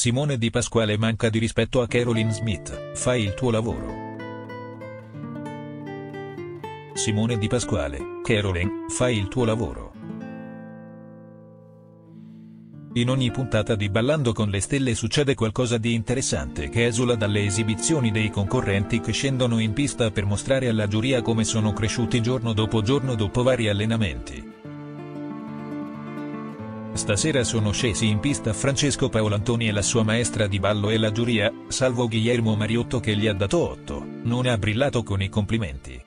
Simone Di Pasquale manca di rispetto a Caroline Smith, fai il tuo lavoro. Simone Di Pasquale, Caroline, fai il tuo lavoro. In ogni puntata di Ballando con le Stelle succede qualcosa di interessante che esula dalle esibizioni dei concorrenti che scendono in pista per mostrare alla giuria come sono cresciuti giorno dopo giorno dopo vari allenamenti. Stasera sono scesi in pista Francesco Paolantoni e la sua maestra di ballo e la giuria, salvo Guillermo Mariotto che gli ha dato 8, non ha brillato con i complimenti.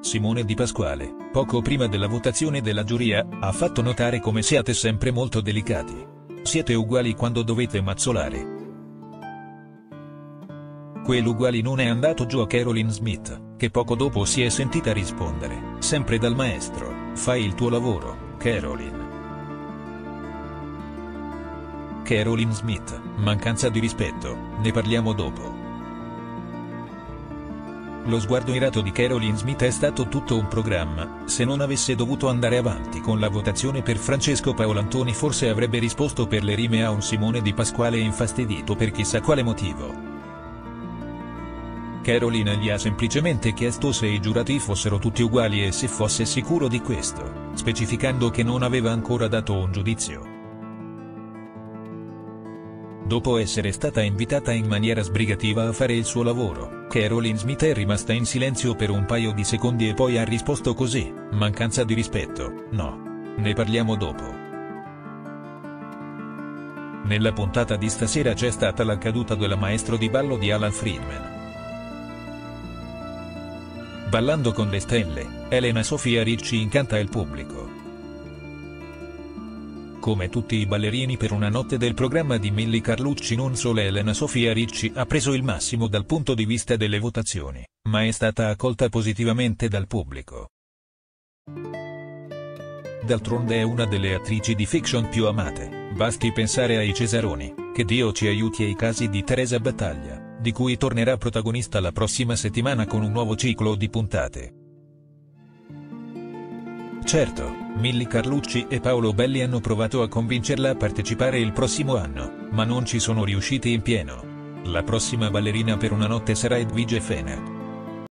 Simone Di Pasquale, poco prima della votazione della giuria, ha fatto notare come siate sempre molto delicati. Siete uguali quando dovete mazzolare. Quell'uguali non è andato giù a Caroline Smith, che poco dopo si è sentita rispondere, sempre dal maestro. Fai il tuo lavoro, Caroline. Caroline Smith, mancanza di rispetto, ne parliamo dopo. Lo sguardo irato di Caroline Smith è stato tutto un programma, se non avesse dovuto andare avanti con la votazione per Francesco Paolantoni forse avrebbe risposto per le rime a un Simone di Pasquale infastidito per chissà quale motivo. Caroline gli ha semplicemente chiesto se i giurati fossero tutti uguali e se fosse sicuro di questo, specificando che non aveva ancora dato un giudizio. Dopo essere stata invitata in maniera sbrigativa a fare il suo lavoro, Caroline Smith è rimasta in silenzio per un paio di secondi e poi ha risposto così, mancanza di rispetto, no. Ne parliamo dopo. Nella puntata di stasera c'è stata la caduta della maestro di ballo di Alan Friedman. Ballando con le stelle, Elena Sofia Ricci incanta il pubblico. Come tutti i ballerini per una notte del programma di Milli Carlucci non solo Elena Sofia Ricci ha preso il massimo dal punto di vista delle votazioni, ma è stata accolta positivamente dal pubblico. D'altronde è una delle attrici di fiction più amate, basti pensare ai Cesaroni, che Dio ci aiuti ai casi di Teresa Battaglia di cui tornerà protagonista la prossima settimana con un nuovo ciclo di puntate. Certo, Milli Carlucci e Paolo Belli hanno provato a convincerla a partecipare il prossimo anno, ma non ci sono riusciti in pieno. La prossima ballerina per una notte sarà Edvige Fena.